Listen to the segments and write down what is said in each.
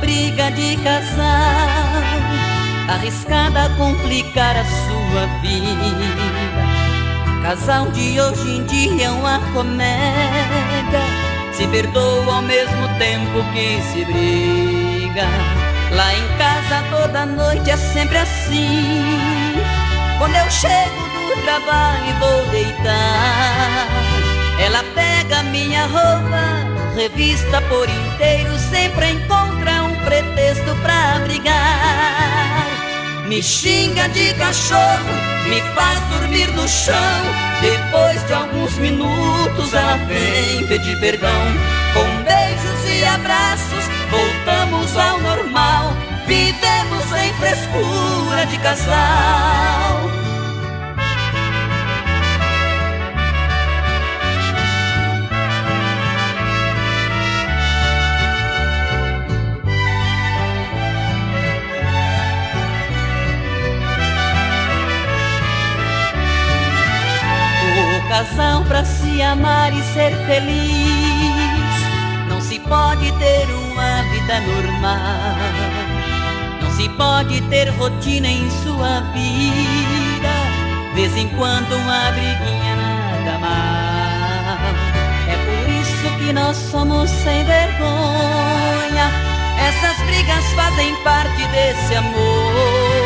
briga de casal, arriscada a complicar a sua vida. Casal de hoje em dia é uma comédia, se perdoa ao mesmo tempo que se briga. Lá em casa toda noite é sempre assim. Quando eu chego do trabalho e vou deitar, ela pega minha roupa revista por inteiro sempre encontra um pretexto pra brigar. Me xinga de cachorro, me faz dormir no chão. Depois de alguns minutos ela vem pedir perdão. Com beijos e abraços voltamos ao normal. Vivemos em frescura de casal. Casal para se amar e ser feliz. Não se pode ter uma vida normal. Não se pode ter rotina em sua vida. Vez em quando uma briguinha nada mal. É por isso que nós somos sem vergonha. Essas brigas fazem parte desse amor.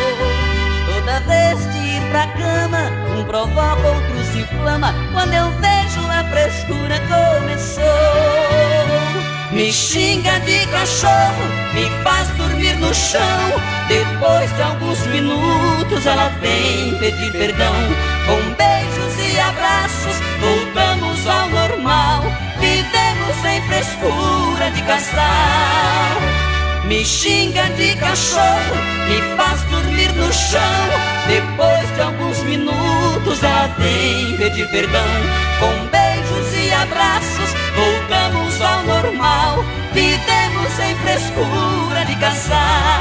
Toda vez de ir pra cama, um provoca, outro se inflama. Quando eu vejo a frescura começou. Me xinga de cachorro, me faz dormir no chão. Depois de alguns minutos ela vem pedir perdão. Com beijos e abraços voltamos ao normal. Vivemos em frescura de casal. Me xinga de cachorro, me faz dormir no chão. Depois pedir perdão. Com beijos e abraços voltamos ao normal. Vivemos em frescura de casal.